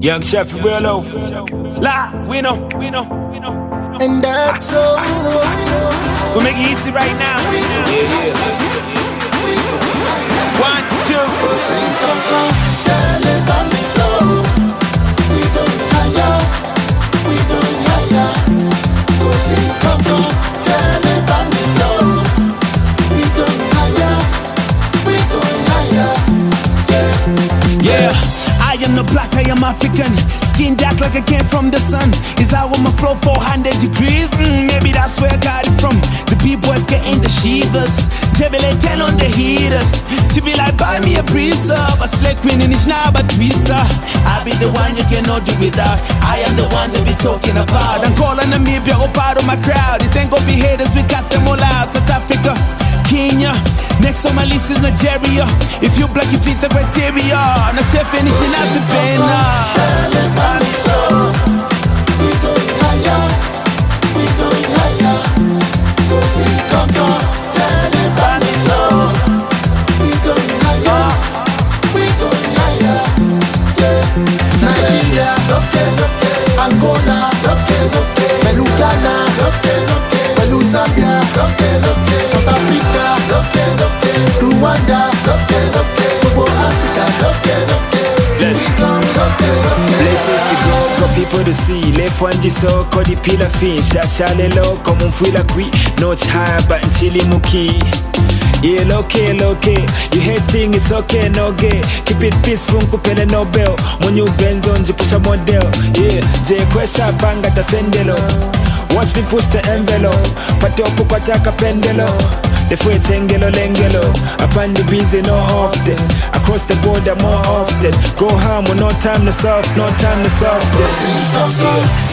Young Chef Realo. La, we know, we know, we know. And that's all. We make it easy right now. Am black, I am African. Skin dark like I came from the sun. Is how I'ma flow 400 degrees? Mm, maybe that's where I got it from. The B-boys getting the shivers. Table 10 on the heaters. To be like, buy me a breezer. But slay queen in but twister. I be the one you cannot do without. I am the one they be talking about. I'm calling Namibia of my crowd. It ain't gonna be haters, we got Next on my list is Nigeria. If you black, you fit the criteria. I say finishing out the banner. So. We going higher, we going higher. Go sing, come, come, tell me so. We going higher, we going higher. Nigeria, loke, loke. Angola, loke, loke. Pẹ̀lú Ghana, loke, loke. Zambia, loke, loke. lókè lókè Rwanda. Lókè lókè gbogbo Áfíríkà lókè lókè. Let's Places to go, got people to see. Left one jisoko, di pila fin Shashale loko, mumfwila kwi Notch high, but nchili muki Yeah, loke, loke. You hating, it's okay, no gay. Keep it peaceful, kupele Nobel Mwenyu benzo, njipusha model. Yeah, jekwesha banga tafendelo. Watch me push the envelope. Pate opu kwa taka pendelo. The freight engelo lengelo. The busy, no often. Across the border, more often. Go home with no time to soft, no time to soft. Tell